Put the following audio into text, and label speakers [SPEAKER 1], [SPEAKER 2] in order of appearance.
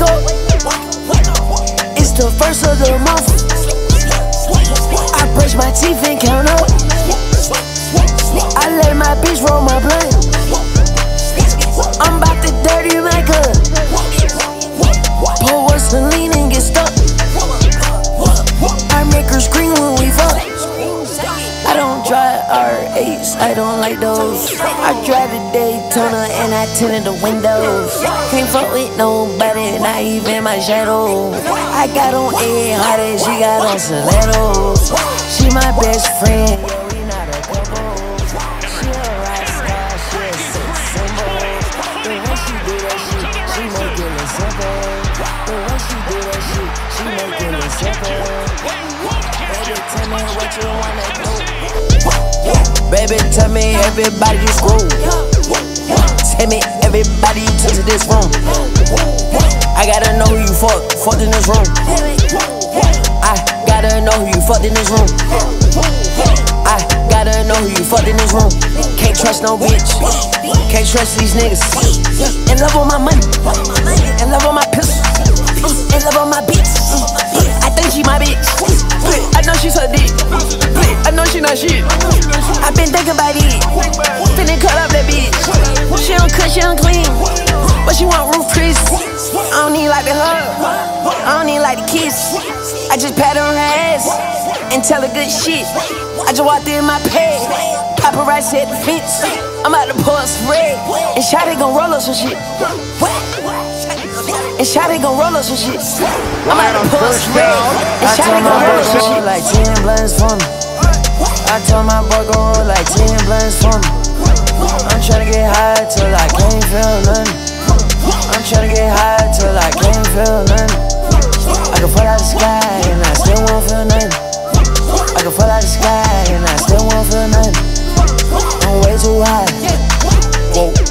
[SPEAKER 1] wake up. It's the first of the month. I brush my teeth and count up. R8s, I don't like those. I drive the Daytona and I tinted the windows. Can't fuck with nobody, not even my shadow. I got on A hard she got on stilettos. She my best friend, a. She a a make it simple. Baby, tell me what you wanna do. Baby, tell me everybody you screw. Tell me everybody you took to this room. I gotta know who you fuck, fucked in this room. I gotta know who you fucked in this room. I gotta know who you fucked in this room. Can't trust no bitch. Can't trust these niggas. In love on my money. In love on my pistol. In love on my beats. I think she my bitch. I know she's her dick. I know she not shit. I don't need like the kiss. I just pat her on her ass and tell her good shit. I just walked in my pay. Paparazzi at the fence. I'm about to pour some red. And Shotty gon' roll up some shit. And Shotty gon' roll up some shit. I'm about to pour some red. And Shotty gon' roll up some shit. Like 10 blunts for me. I told my boy go like 10 blunts for me. I'm tryna get high till I can't can fall out the sky and I still won't feel nothing. I can fall out the sky and I still won't feel nothing. I'm way too high. Whoa.